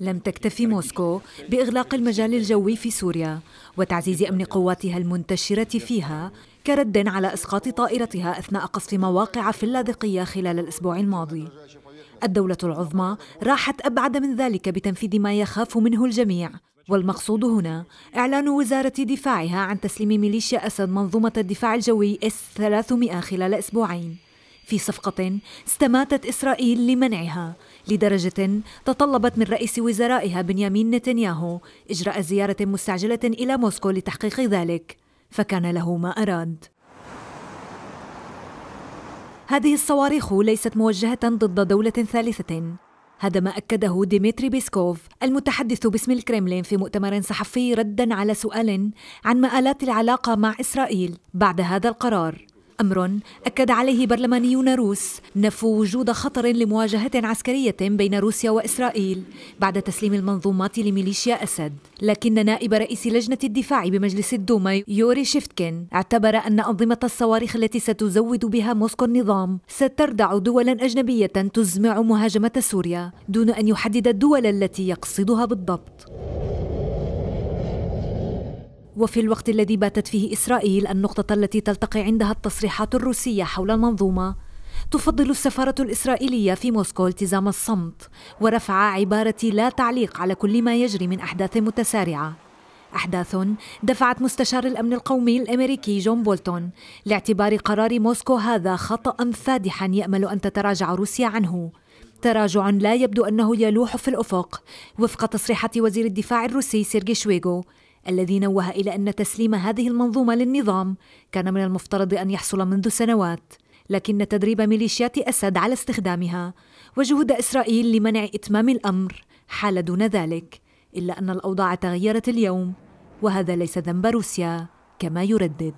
لم تكتفي موسكو بإغلاق المجال الجوي في سوريا وتعزيز أمن قواتها المنتشرة فيها كرد على إسقاط طائرتها أثناء قصف مواقع في اللاذقية خلال الأسبوع الماضي. الدولة العظمى راحت أبعد من ذلك بتنفيذ ما يخاف منه الجميع والمقصود هنا إعلان وزارة دفاعها عن تسليم ميليشيا أسد منظومة الدفاع الجوي إس 300 خلال أسبوعين. في صفقة استماتت إسرائيل لمنعها لدرجة تطلبت من رئيس وزرائها بنيامين نتنياهو إجراء زيارة مستعجلة إلى موسكو لتحقيق ذلك فكان له ما أراد. هذه الصواريخ ليست موجهة ضد دولة ثالثة هذا ما أكده ديمتري بيسكوف المتحدث باسم الكرملين في مؤتمر صحفي ردا على سؤال عن مآلات العلاقة مع إسرائيل بعد هذا القرار. أمر أكد عليه برلمانيون روس نفوا وجود خطر لمواجهة عسكرية بين روسيا وإسرائيل بعد تسليم المنظومات لميليشيا أسد. لكن نائب رئيس لجنة الدفاع بمجلس الدوما يوري شيفتكين اعتبر أن أنظمة الصواريخ التي ستزود بها موسكو النظام ستردع دولا أجنبية تزمع مهاجمة سوريا دون أن يحدد الدول التي يقصدها بالضبط. وفي الوقت الذي باتت فيه إسرائيل النقطة التي تلتقي عندها التصريحات الروسية حول المنظومة تفضل السفارة الإسرائيلية في موسكو التزام الصمت ورفع عبارة لا تعليق على كل ما يجري من أحداث متسارعة. أحداث دفعت مستشار الأمن القومي الأمريكي جون بولتون لاعتبار قرار موسكو هذا خطأ فادحا يأمل أن تتراجع روسيا عنه. تراجع لا يبدو أنه يلوح في الأفق. وفق تصريحات وزير الدفاع الروسي سيرجي شويغو الذي نوه إلى أن تسليم هذه المنظومة للنظام كان من المفترض أن يحصل منذ سنوات لكن تدريب ميليشيات أسد على استخدامها وجهود إسرائيل لمنع إتمام الأمر حال دون ذلك إلا أن الأوضاع تغيرت اليوم وهذا ليس ذنب روسيا كما يردد.